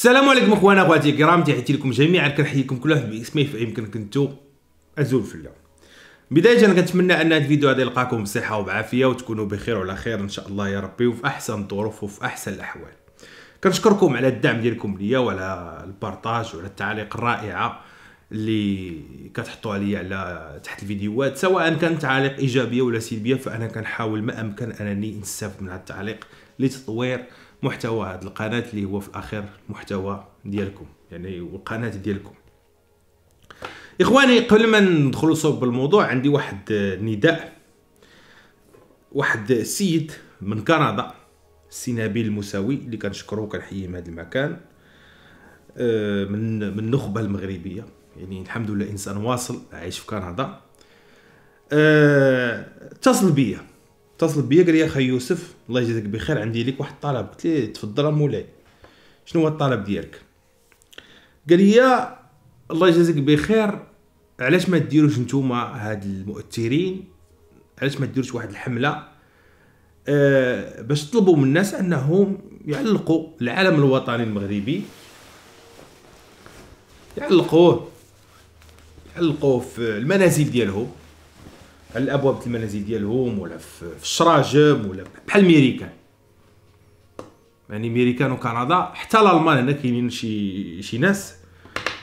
السلام عليكم اخوانا اخواتي الكرام تحياتي لكم جميعا كنحييكم كل واحد باسمه فيمكن كنتو أزول في اللون بداية أنا كنتمنى أن هذا الفيديو هذا يلقاكم بصحة وبعافية وتكونوا بخير وعلى خير إن شاء الله يا ربي وفي أحسن الظروف وفي أحسن الأحوال. كنشكركم على الدعم ديالكم ليا وعلى البارطاج وعلى التعاليق الرائعة اللي كتحطوا عليا على تحت الفيديوهات سواء كانت تعاليق إيجابية ولا سلبية فأنا كنحاول ما أمكن أنني نستافد من هذا التعليق لتطوير محتوى هذه القناة اللي هو في الأخير محتوى ديالكم يعني القناة ديالكم. إخواني قبل ما ندخلوا صوب الموضوع عندي واحد نداء واحد السيد من كندا السي نبيل المساوي اللي كنشكروه كنحييه من هذا المكان آه، من من النخبة المغربية. يعني الحمد لله إنسان واصل عايش في كندا. آه، اتصل بيا. اتصل بيا قال لي أخي يوسف الله يجزاك بخير عندي لك واحد الطلب قلت له تفضل مولاي شنو هو الطلب ديالك؟ قال لي الله يجازيك بخير علاش ما ديروش نتوما هاد المؤثرين؟ علاش ما ديروش واحد الحملة؟ أه باش تطلبوا من الناس أنهم يعلقوا العلم الوطني المغربي. يعلقوه. يعلقوه في المنازل ديالهم. على الأبواب المنازل ديالهم ولا في الشراجم ولا بحال الميريكان يعني ميريكان وكندا حتى الألمان هنا كاينين شي شي ناس.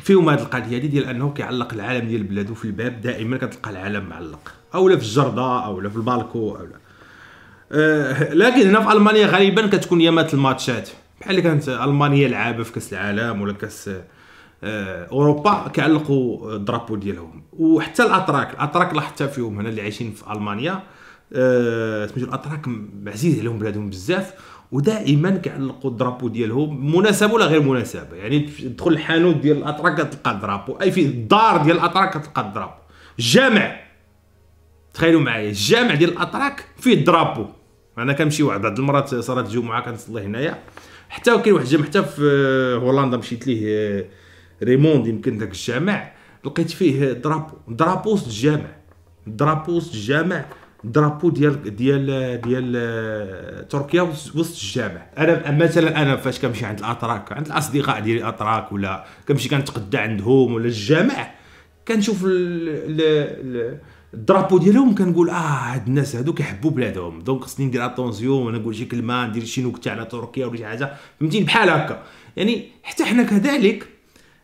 فيهم هذه القضية هذه ديال أنه كيعلق العلم ديال بلادو في الباب دائما كتلقى العلم معلق. أو لا في الجردة أو لا في البالكو أو لا. أه لكن هنا في ألمانيا غالبا كتكون يامات الماتشات. بحال اللي كانت ألمانيا لعابة في كأس العالم ولا كاس أوروبا كيعلقوا الدرابو ديالهم. وحتى الأتراك الأتراك لاحظتها فيهم هنا اللي عايشين في ألمانيا. آه، سميتو الأتراك عزيز عليهم بلادهم بزاف ودائما كيعلقوا الدرابو ديالهم مناسبه ولا غير مناسبه يعني تدخل الحانوت ديال الأتراك كتلقى الدرابو. أي في الدار ديال الأتراك كتلقى الدرابو. الجامع تخيلوا معايا الجامع ديال الأتراك فيه الدرابو. أنا كنمشي واحد بعض المرات صلاه الجمعة كنصلي هنايا. حتى كاين واحد الجامع حتى في هولندا مشيت ليه رورموند يمكن ذاك الجامع لقيت فيه drapeau drapeau وسط الجامع drapeau وسط الجامع drapeau ديال ديال ديال آه، تركيا وسط الجامع أنا مثلا أنا فاش كنمشي عند الاتراك عند الأصدقاء ديالي الاتراك ولا كنمشي كنتقدى عندهم ولا الجامع كنشوف ال drapeau ديالهم كنقول آه هاد الناس هادو كيحبوا بلادهم donc خصني ندير attention نقول شي كلمة ندير شي نكتة على تركيا ولا شي حاجة فهمتيني؟ بحال هكا. يعني حتى حنا كذلك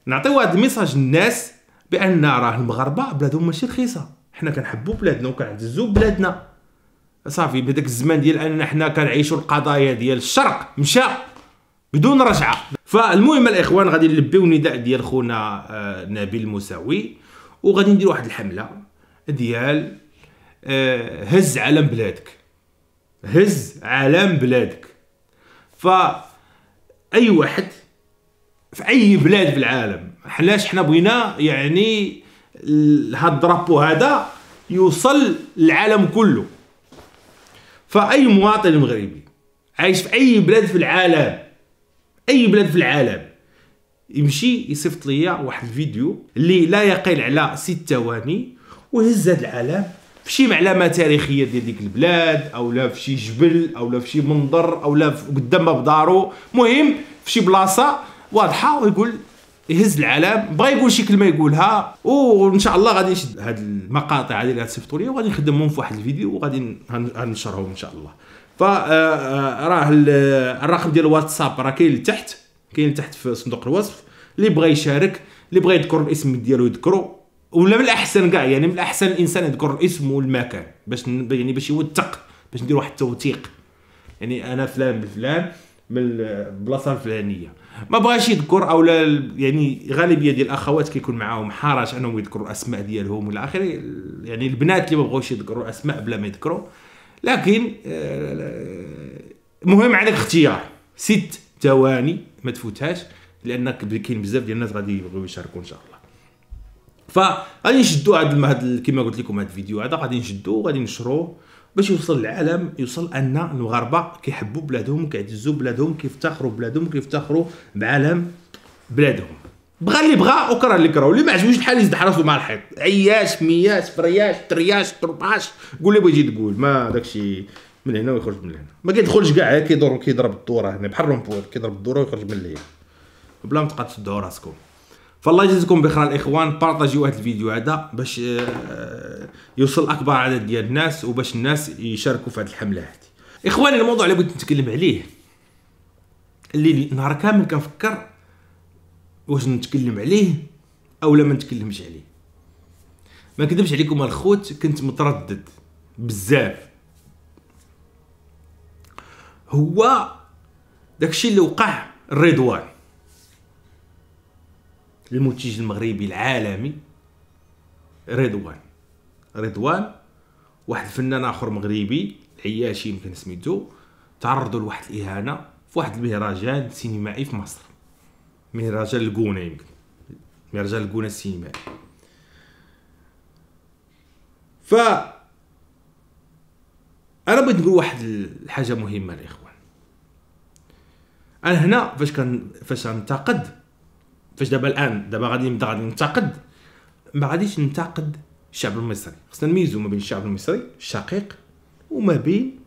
نعطيو هذا ال message للناس بأن راه المغاربة بلادهم ماشي رخيصة. حنا كنحبوا بلادنا وكنعززوا بلادنا. صافي بهذاك الزمان ديال أننا حنا كنعيشوا القضايا ديال الشرق مشى بدون رجعة. فالمهم الإخوان غادي نلبيو النداء ديال خونا آه، نبيل المساوي وغادي ندير واحد الحملة ديال آه، هز علم بلادك. هز علم بلادك. ف اي واحد في أي بلاد في العالم. علاش حنا بغينا يعني هاد الدرابو هذا يوصل للعالم كله. فأي مواطن مغربي عايش في أي بلاد في العالم أي بلاد في العالم يمشي يصيفط ليا واحد الفيديو اللي لا يقل على ست ثواني ويهز هذا العالم في شي معلمه تاريخية ديال ديك البلاد أو لا في شي جبل أو لا في شي منظر أو لا قدام باب دارو مهم في شي بلاصة واضحة ويقول يهز العلام بغى يقول شي كلمة يقولها وإن شاء الله غادي نشد هاد المقاطع هذه اللي غتصيفطوا لي وغادي نخدمهم في واحد الفيديو وغادي ننشرهم إن شاء الله. ف آه، آه، راه الرقم ديال الواتساب راه كاين لتحت كاين لتحت في صندوق الوصف. اللي بغى يشارك اللي بغى يذكر الاسم ديالو يذكرو. ولا من الأحسن كاع يعني من الأحسن الإنسان يذكر الاسم والمكان باش يعني باش يوثق باش ندير واحد التوثيق. يعني أنا فلان بفلان من البلاصه الفلانية. ما بغاش يذكر أو لا يعني غالبية ديال الأخوات كيكون معاهم حرج أنهم يذكروا الأسماء ديالهم والى آخره. يعني البنات اللي ما بغاوش يذكروا أسماء بلا ما يذكروا. لكن آه، عليك اختيار. ست ثواني ما تفوتهاش لأن كاين بزاف ديال الناس غادي يبغيو يشاركوا إن شاء الله. فغادي نشدوا هذا كما قلت لكم هذا الفيديو هذا غادي نشدوه غادي نشروه باش يوصل للعالم يوصل أن المغاربه كيحبوا بلادهم كيعزوا بلادهم كيفتخروا بلادهم كيفتخروا بعالم بلادهم. بغى اللي بغى وكره اللي كره. واللي ما عجبوش الحال يزد حراسو مع الحيط. عياش مياش فرياش ترياش طرباش قول اللي بغيتي تقول ما داكشي من هنا ويخرج من هنا. ما كيدخلش كاع كيدور كيضرب الدورة هنا. بحال رومبور كيضرب الدورة ويخرج من هنا بلا ما تبقى تشدوا راسكم. فالله يجزيكم بخير الإخوان بارطاجيو هذا الفيديو هذا باش آه، يوصل أكبر عدد ديال الناس وباش الناس يشاركوا في هذه الحملة هذه. إخواني الموضوع اللي بغيت نتكلم عليه اللي نهار كامل كنفكر واش نتكلم عليه أو لا ما نتكلمش عليه. ما كذبش عليكم الخوت كنت متردد بزاف. هو داكشي اللي وقع الرضوان. المنتج المغربي العالمي رضوان. رضوان واحد الفنان آخر مغربي العياشي يمكن سميتو تعرضوا لواحد الإهانة في واحد المهرجان سينمائي في مصر. مهرجان الجونه يمكن. مهرجان الجونه السينمائي. ف أنا بغيت نقول واحد الحاجة مهمة الاخوان أنا هنا فاش كان فاش ننتقد فاش دابا الان دابا غادي نبدا غادي ننتقد ما غاديش ننتقد الشعب المصري. خصنا نميزو ما بين الشعب المصري الشقيق وما بين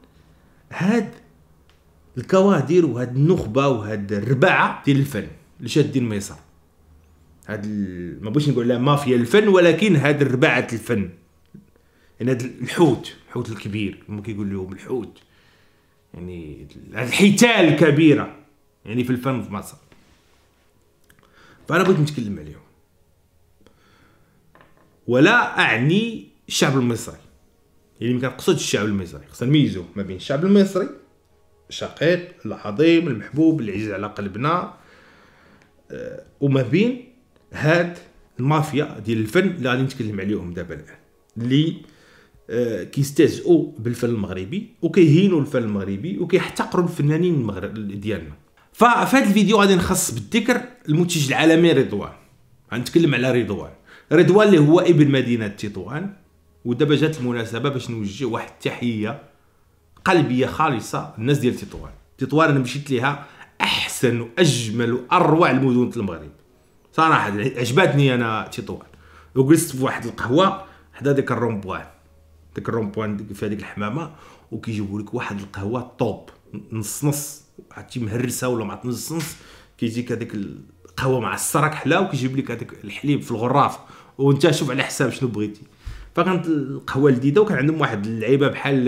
هاد الكوادر وهاد النخبة وهاد الرباعة ديال الفن اللي شادين مصر هاد ال... ما بغيتش نقول لها مافيا الفن ولكن هاد رباعه الفن. يعني هاد الحوت الحوت الكبير هما كيقول لهم الحوت. يعني هاد الحيتان الكبيرة. يعني في الفن في مصر. فأنا بغيت نتكلم عليهم. ولا أعني الشعب المصري. يعني ما كنقصدش الشعب المصري خصنا نميزو ما بين الشعب المصري الشقيق العظيم المحبوب العزيز على قلبنا أه وما بين هاد المافيا ديال الفن اللي غادي نتكلم عليهم دابا الآن اللي أه كيستهزئوا بالفن المغربي وكيهينوا الفن المغربي وكيحتقروا الفنانين المغرب ديالنا. ففي هذا الفيديو غادي نخص بالذكر المنتج العالمي رضوان. غنتكلم على رضوان. رضوان اللي هو ابن مدينة تطوان. ودابا جات المناسبة باش نوجه واحد التحية قلبية خالصة للناس ديال تطوان. تطوان أنا مشيت ليها أحسن وأجمل وأروع المدن المغرب. صراحة عجبتني أنا تطوان. وجلست في واحد القهوة حدا ديك ال rond-point. ديك ال rond-point في هذيك الحمامة وكيجيبوا لك واحد القهوة top نص نص عرفتي مهرسة ولا مع نص كيجيك هذيك القهوة مع السرك حلا وكيجيب لك هذاك الحليب في الغراف وانت شوف على حساب شنو بغيتي. فكانت القهوة لذيذة وكان عندهم واحد اللعيبة بحال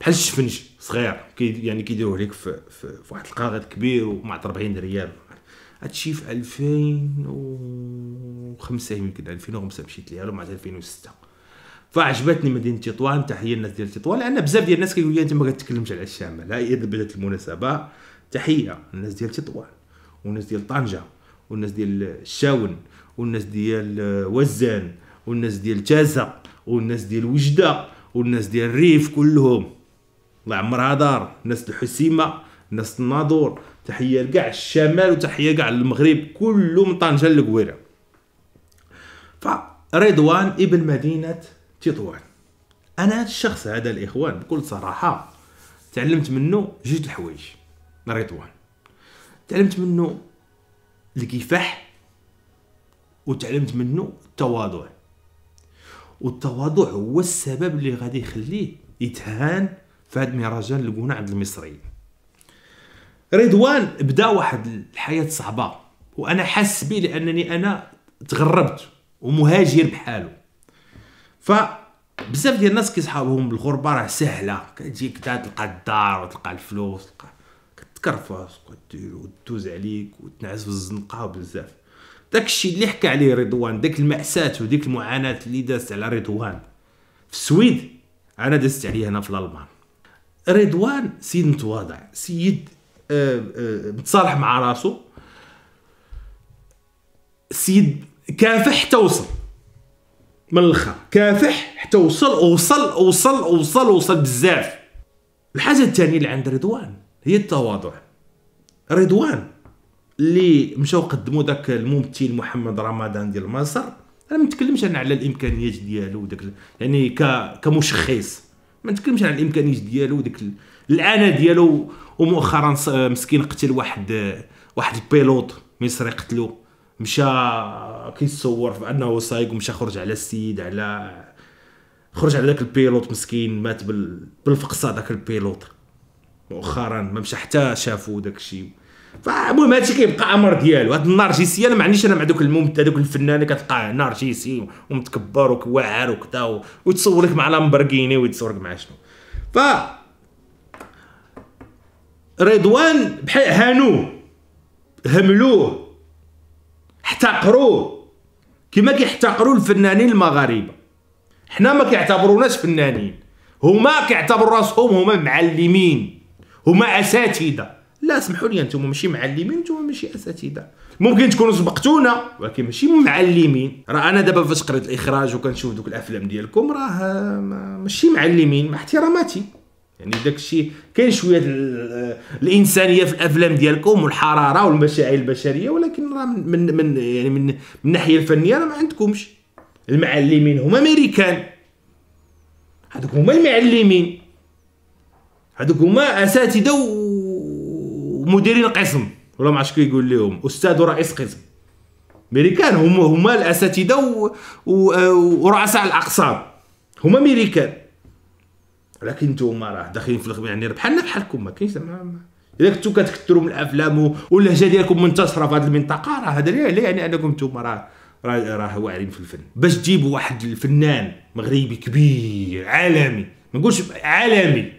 بحال الشفنج صغير كي يعني كيديروه لك في, في, في واحد القاغد كبير ومع 40 ريال. هادشي في 2005 يمكن 2005 مشيت ليها ولا مع 2006 فعجبتني مدينة تطوان تحيه الناس ديال تطوان لأن بزاف ديال الناس كيقول لي أنت ما كتكلمش على الشامل لا هي بدأت المناسبة تحية الناس ديال تطوان والناس ديال طنجة والناس ديال الشاون والناس ديال وزان والناس ديال تازا والناس ديال وجدة والناس ديال الريف كلهم. الله يعمرها دار. الناس الحسيمة الناس الناظور. تحية لكاع الشمال وتحية كاع المغرب كله من طنجة للقويرة. فرضوان ابن مدينة تطوان أنا هذا الشخص هذا الإخوان بكل صراحة تعلمت منه جوج الحوايج. رضوان تعلمت منه الكفاح وتعلمت منه التواضع. والتواضع هو السبب اللي غادي يخليه يتهان في هذا المهرجان اللي قلنا عند المصريين. رضوان بدا واحد الحياة صعبة وأنا حاس به لأنني أنا تغربت ومهاجر بحاله. ف بزاف ديال الناس كيصحابهم بالغربة راه سهلة. كتجيك تلقى الدار وتلقى الفلوس تلقى كتكرفص ودير وتدوز عليك وتنعس في الزنقه وبزاف داكشي اللي حكى عليه رضوان داك المأساة وديك المعاناة اللي دازت على رضوان. في السويد أنا دزت عليه هنا في الألمان. رضوان سيد متواضع سيد آه، آه، متصالح مع راسو. سيد كافح حتى وصل من الآخر كافح حتى وصل وصل وصل وصل وصل بزاف. الحاجة الثانية اللي عند رضوان هي التواضع. رضوان اللي مشاو قدموا داك الممثل محمد رمضان ديال مصر أنا ما نتكلمش أنا على الإمكانيات ديالو وداك يعني ك كمشخص. ما نتكلمش على الإمكانيات ديالو وداك العانه ديالو ومؤخرا مسكين قتل واحد واحد ال pilote مصري قتلو. مشى كيتصور في أنه سايق ومشى خرج على السيد على خرج على ذاك ال pilote مسكين مات بال... بالفقصة ذاك ال pilote. مؤخرا ما مشى حتى شافوا داك الشيء. فالمهم هادشي كيبقى أمر ديالو. هاد النرجسيه أنا ما عنديش أنا مع دوك الممثل دوك الفنان اللي كتلقاه نرجسي ومتكبر وكواعر وكذا ويتصورك مع لامبرغيني ويتصورك مع شنو. ف رضوان بحال هانوه هملوه. احتقروه كما كيحتقروا الفنانين المغاربة. حنا ما كيعتبروناش فنانين. هما كيعتبروا راسهم هما معلمين. هما أساتذة. لا سمحوا لي أنتم ماشي معلمين أنتم ماشي أساتذة. ممكن تكونوا سبقتونا ولكن ماشي معلمين. راه أنا دابا فاش قريت الإخراج وكنشوف دوك الأفلام ديالكم راه ماشي معلمين مع احتراماتي. يعني داك الشيء كاين شوية الإنسانية في الأفلام ديالكم والحرارة والمشاعر البشرية ولكن راه من من يعني من, من الناحية الفنية راه ما عندكمش. المعلمين هما أمريكان. هذوك هما المعلمين. هذوك هما أساتذة ومديرين قسم. ولا ما عرفتش كيقول لهم. أستاذ ورئيس قسم. أمريكان. هما هما الأساتذة ورؤساء الأقسام. هما أمريكان. ولكن نتوما راه داخلين في يعني بحالنا بحالكم ما كاينش إذا كنتو كتكثروا من الأفلام واللهجه ديالكم منتشره في هذه المنطقة راه هذا يعني أنكم نتوما راه راه راه واعرين في الفن. باش تجيبوا واحد الفنان مغربي كبير عالمي ما نقولش عالمي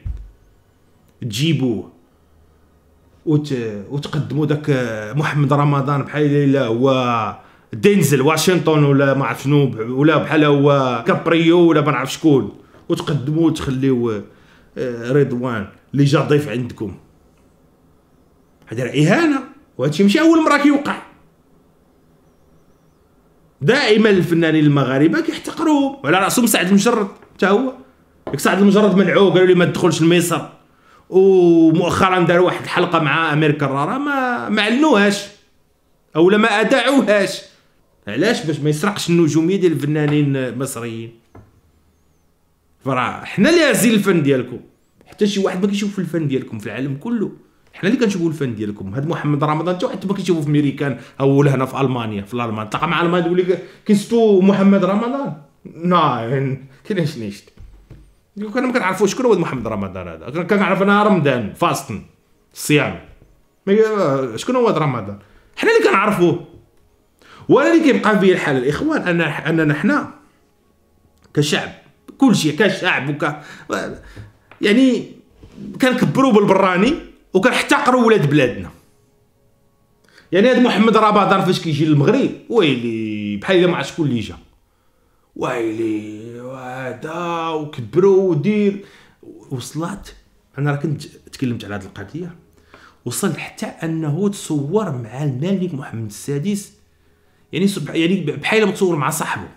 تجيبوه وت... وتقدموا داك محمد رمضان بحال لا هو دينزل واشنطن ولا ما عرف شنو ولا بحال هو كابريو ولا ما نعرف شكون. وتقدموا وتخليو آه، رضوان اللي جا ضيف عندكم. هذه إهانة وهادشي ماشي أول مرة كيوقع. دائما الفنانين المغاربة كيحتقروهم وعلى رأسهم سعد المجرد حتى هو؟ سعد المجرد منعوه قالوا لي ما تدخلش لمصر. ومؤخرا داروا واحد الحلقة مع أمير كرارة ما ما علنوهاش أو ما اداعوهاش علاش؟ باش ما يسرقش النجومية ديال الفنانين المصريين. فراه حنا اللي عزيز الفن ديالكم. حتى شي واحد ما كيشوف الفن ديالكم في العالم كله. حنا اللي كنشوفوا الفن ديالكم. هاد محمد رمضان حتى واحد ما كيشوفوا في أمريكان أو هنا في ألمانيا في الألمان. تلقى مع ألمان يقول كنستو محمد رمضان. نا كاينش نيشت كنا ما كنعرفوش شكون هو محمد رمضان هذا. كنعرف أنا رمضان فاستن الصيام شكون هو رمضان؟ حنا اللي كنعرفوه وأنا اللي كيبقى في الحال الإخوان ان أننا حنا كشعب. كل شيء كشعب وك يعني كنكبروا بالبراني وكنحتقروا ولاد بلادنا. يعني هذا محمد رمضان فاش كيجي للمغرب ويلي بحال ما عرفت شكون اللي جا. ويلي وهذا وكبروا ودير. وصلت أنا راه كنت تكلمت على هذه القضية. وصل حتى أنه تصور مع الملك محمد السادس. يعني يعني بحال متصور مع صاحبه.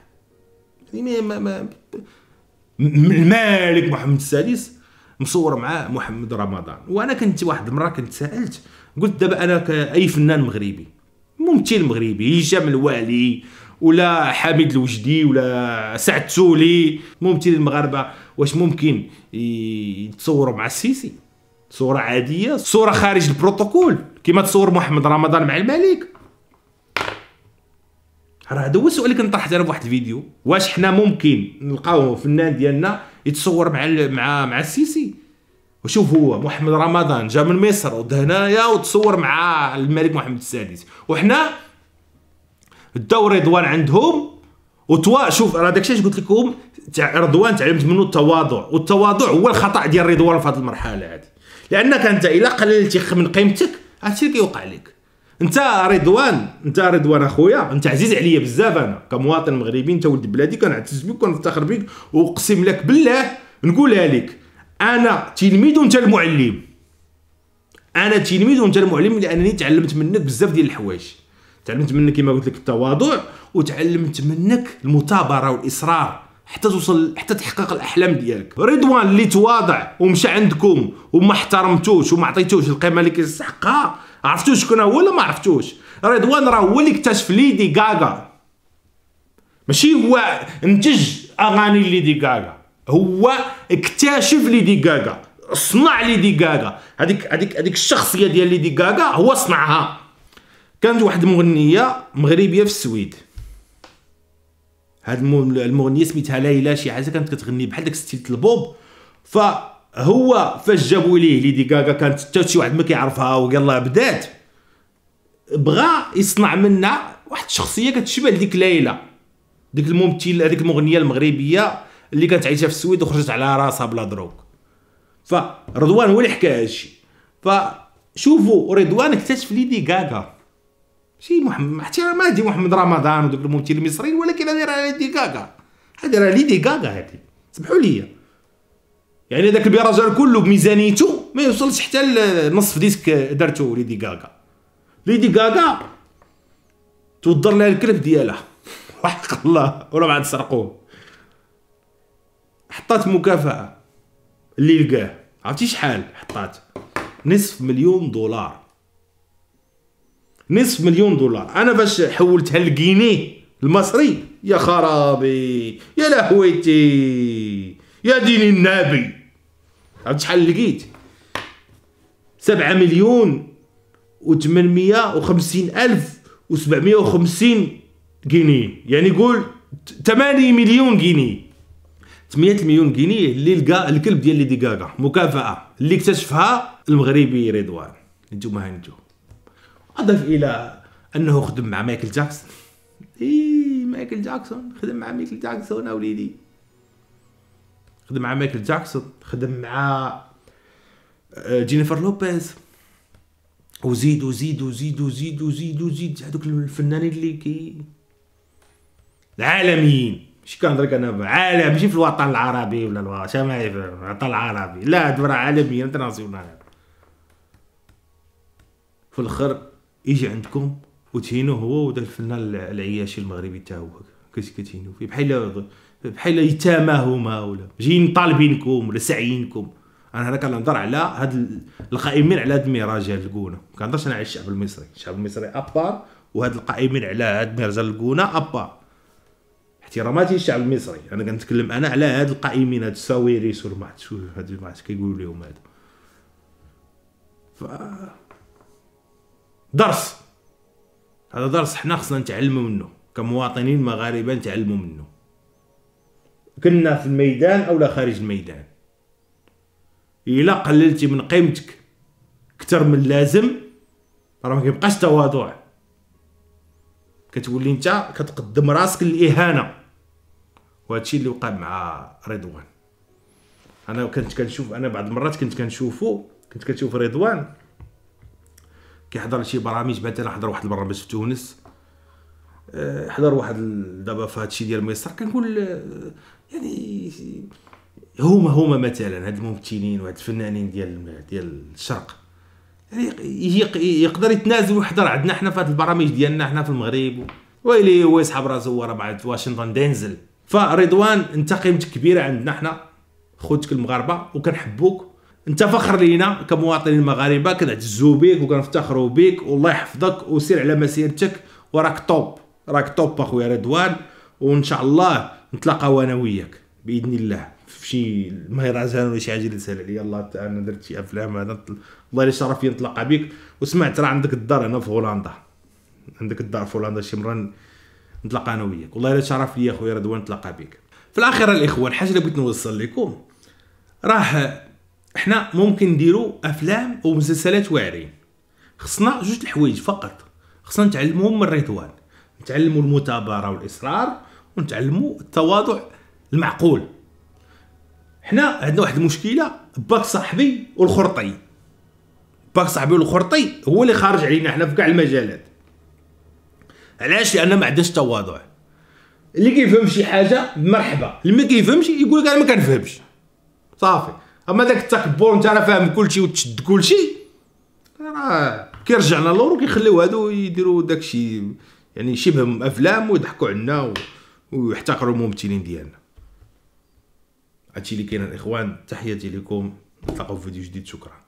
يعني ما ما الملك محمد السادس مصور مع محمد رمضان. وأنا كنت واحد المرة كنت سألت قلت دابا أنا كاي فنان مغربي؟ ممثل مغربي هشام الوالي ولا حامد الوجدي ولا سعد سولي ممثل المغاربة. واش ممكن يتصوروا مع السيسي؟ صورة عادية صورة خارج البروتوكول كما تصور محمد رمضان مع الملك. راه هذا هو السؤال اللي كنت طرحت أنا في واحد الفيديو. واش حنا ممكن نلقاو فنان ديالنا يتصور مع مع مع السيسي؟ وشوف هو محمد رمضان جا من مصر ودهنايا وتصور مع الملك محمد السادس. وحنا داو رضوان عندهم. وتوا شوف راه داكشي قلت لكم رضوان تعلمت منه التواضع. والتواضع هو الخطأ ديال رضوان في هذه المرحلة هذه. لأنك أنت إلا قللتي من قيمتك هادشي اللي كيوقع لك انت رضوان انت رضوان اخويا انت عزيز عليا بزاف أنا كمواطن مغربي انت ولد بلادي كنعتز بك وكنفتخر بك وأقسم لك بالله نقولها لك أنا تلميذ وأنت المعلم. أنا تلميذ وأنت المعلم لأنني تعلمت منك بزاف ديال الحوايج. تعلمت منك كما قلت لك التواضع وتعلمت منك المثابرة والإصرار حتى توصل حتى تحقق الأحلام ديالك. رضوان اللي تواضع ومشى عندكم وما احترمتوش وما عطيتوش القيمة اللي كيستحقها عرفتوا شكون هو ولا ما عرفتوش؟ رضوان راه هو اللي اكتشف ليدي غاغا. ماشي هو انتج أغاني ليدي غاغا. هو اكتشف ليدي غاغا. صنع ليدي غاغا. هذيك هذيك هذيك الشخصية ديال ليدي غاغا هو صنعها. كانت واحد المغنية مغربية في السويد. هاد المغنية سميتها ليلى شي حاجة كانت كتغني بحال داك style ال pop. فهو فاش جابوا ليه ليدي غاغا كانت حتى شي واحد ما كيعرفها ويلا بدات بغى يصنع منها واحد الشخصية كتشبه لديك ليلى ديك الممثل هذيك المغنية المغربية اللي كانت عايشة في السويد وخرجت على راسها بلا drogue. فرضوان هو اللي حكى هادشي فشوفوا رضوان اكتشف ليدي غاغا. شي محمد حتى ما دي محمد رمضان ودوك الممثلين المصريين ولكن هذه راه ليدي غاغا. هذه راه ليدي غاغا هذه. سمحوا لي. يعني داك البرجال كله بميزانيته ما يوصلش حتى لنصف disque دارتو ليدي غاغا. ليدي غاغا توضر لها الكلب ديالها. وحق الله. ولا بعد سرقوه. حطات مكافأة. اللي لقاه. عرفتي شحال حطات؟ نصف مليون دولار. نصف مليون دولار. أنا باش حولتها لجيني المصري؟ يا خرابي. يا لهويتي. يا دين النبي عرفت شحال لقيت؟ سبعة مليون و وخمسين ألف وسبعمية وخمسين جنيه. يعني قول 8 مليون جنيه. 8 مليون جنيه اللي لقى الكلب ديال ليدي غاغا مكافأة. اللي اكتشفها المغربي رضوان. نتوما هانتو أضف إلى أنه خدم مع مايكل جاكسون. إي مايكل جاكسون خدم مع مايكل جاكسون أوليدي. خدم مع مايكل جاكسون خدم مع آه، جينيفر لوبيز. وزيد وزيد وزيد وزيد وزيد وزيد هذوك الفنانين اللي كي العالميين. مش كنهضر أنا؟ عالم ماشي في الوطن العربي ولا الوطن ما الوطن العربي. لا دبر عالميا انترناسيونال في الآخر يجي عندكم وتهينو هو ودا الفنان العياشي المغربي تا هو كتهينو فيه؟ بحال بحال يتاماهما ولا جايين طالبينكم ولا ساعيينكم أنا هنا كنهضر على هاد القائمين على هاد المهرجان الكونا. كنهضرش أنا على الشعب المصري. الشعب المصري أبار وهاد القائمين على هاد المهرجان الكونا أبار. احتراماتي للشعب المصري. أنا كنتكلم أنا على هاد القائمين هاد الساويريس ولا ما عرفتش هاد ما عرفتش كيقولوا لهم هادو. ف درس. هذا درس حنا خصنا نتعلموا منه. كمواطنين مغاربة نتعلموا منه. كنا في الميدان أو لا خارج الميدان. إلا قللتي من قيمتك أكثر من اللازم راه ما كيبقاش تواضع. كتولي أنت كتقدم راسك للإهانة. وهادشي اللي وقع مع رضوان. أنا كنت كنشوف أنا بعض المرات كنت كنشوفو كنت كنشوف رضوان كيحضر شي برامج مثلا حضر واحد البرنامج في تونس. حضر واحد دابا في هادشي ديال مصر كنقول أه، يعني هما هما مثلا هاد الممثلين وهاد الفنانين ديال ديال الشرق. يعني يقدر يتنازل ويحضر عندنا حنا في هاد البرامج ديالنا حنا في المغرب. ويلي هو يسحب راسو ورا بعد واشنطن دينزل. فرضوان انت قيمتك كبيرة عندنا حنا خوتك المغاربة وكنحبوك. انت فخر لينا كمواطنين مغاربه كنعتزو بك وكنفتخروا بك والله يحفظك وسير على مسيرتك وراك توب راك توب اخويا رضوان وإن شاء الله نتلاقاو أنا وياك بإذن الله. في شي مهرجان ولا شي حاجة اللي تسهل عليا الله أنا درت شي أفلام هذا الله يلا شرف نتلاقى بك وسمعت راه عندك الدار هنا في هولندا. عندك الدار في هولندا شي مرة نتلاقى أنا وياك. والله الا شرف لي أخويا رضوان نتلاقى بك في الأخير الإخوان حاجة اللي بغيت نوصل لكم. راه إحنا ممكن نديروا أفلام ومسلسلات واعرين. خصنا جوج الحوايج فقط. خصنا نتعلموهم من رضوان. نتعلموا المثابرة والإصرار ونتعلموا التواضع المعقول. حنا عندنا واحد المشكلة باك صاحبي والخرطي. باك صاحبي والخرطي هو اللي خارج علينا حنا في كاع المجالات. علاش؟ لأن ما عندناش تواضع. اللي كيفهم شي حاجة مرحبا. اللي ما كيفهمش يقول لك أنا ما كنفهمش. صافي. أما داك التكبر أنت راه فاهم كلشي وتشد كلشي راه كيرجعنا لور وكيخليو هادو يديروا داكشي. يعني شبه أفلام ويضحكوا عنا ويحتقروا الممثلين ديالنا. هادشي اللي كاين الإخوان تحياتي لكم. نتلاقاو في فيديو جديد. شكرا.